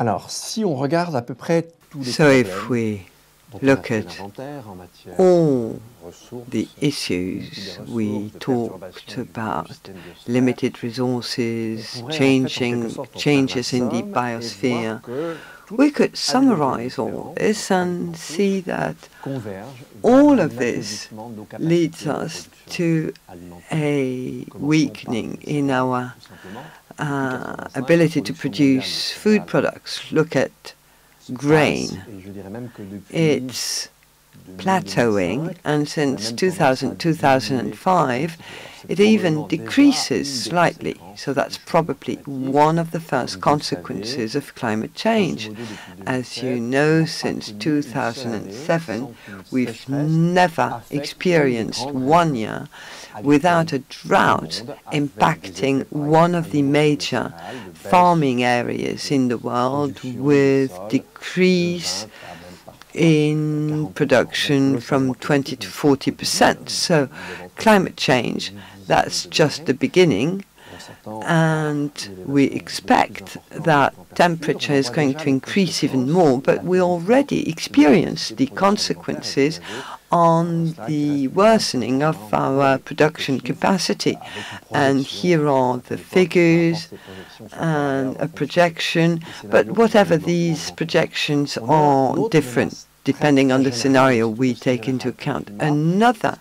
Alors, si on regarde à peu près tous les So if we look at all the issues we talked about, limited resources, changing changes in the biosphere, we could summarize all this and see that all of this leads us to a weakening in our uh, ability to produce food products. Look at grain. It's plateauing, and since 2000, 2005, it even decreases slightly. So that's probably one of the first consequences of climate change. As you know, since 2007, we've never experienced one year without a drought impacting one of the major farming areas in the world with decrease in production from 20 to 40 percent. So climate change, that's just the beginning. And we expect that temperature is going to increase even more, but we already experience the consequences on the worsening of our production capacity. And here are the figures and a projection, but whatever these projections are different depending on the scenario we take into account. Another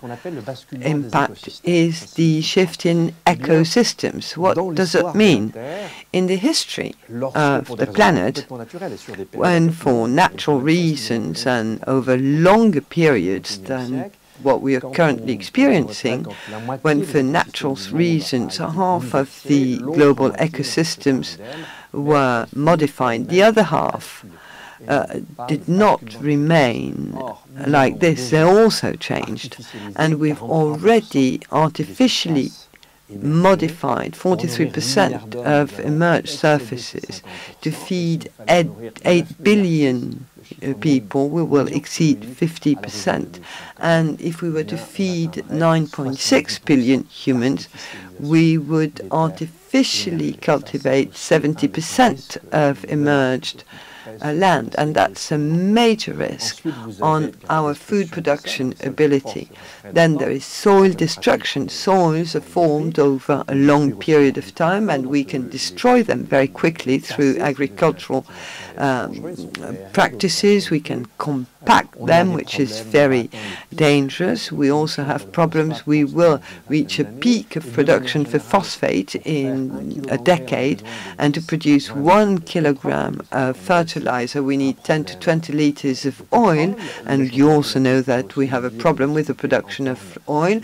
impact is the shift in ecosystems. What does it mean? In the history of the planet, when for natural reasons and over longer periods than what we are currently experiencing, when for natural reasons half of the global ecosystems were modified, the other half uh, did not remain like this. They also changed. And we've already artificially modified 43% of emerged surfaces to feed 8 billion people, we will exceed 50%. And if we were to feed 9.6 billion humans, we would artificially cultivate 70% of emerged uh, land, and that's a major risk on our food production ability. Then there is soil destruction. Soils are formed over a long period of time, and we can destroy them very quickly through agricultural um, practices. We can compact them, which is very dangerous. We also have problems. We will reach a peak of production for phosphate in a decade, and to produce one kilogram of fertilizer, we need 10 to 20 liters of oil. And you also know that we have a problem with the production of oil.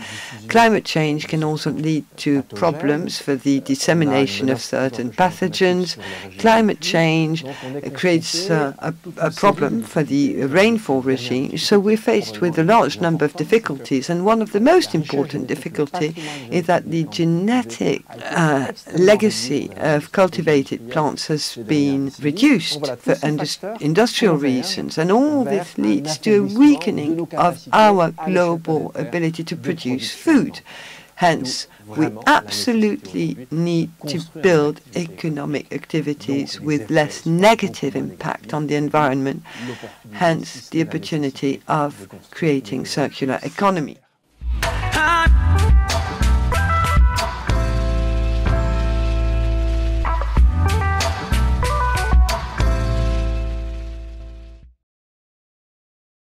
Climate change can also lead to problems for the dissemination of certain pathogens. Climate change creates uh, a, a problem for the rainfall regime. So we're faced with a large number of difficulties. And one of the most important difficulty is that the genetic uh, legacy of cultivated plants has been reduced for industrial reasons. And all this leads to a weakening of our global ability to produce food. Hence, we absolutely need to build economic activities with less negative impact on the environment, hence the opportunity of creating circular economy.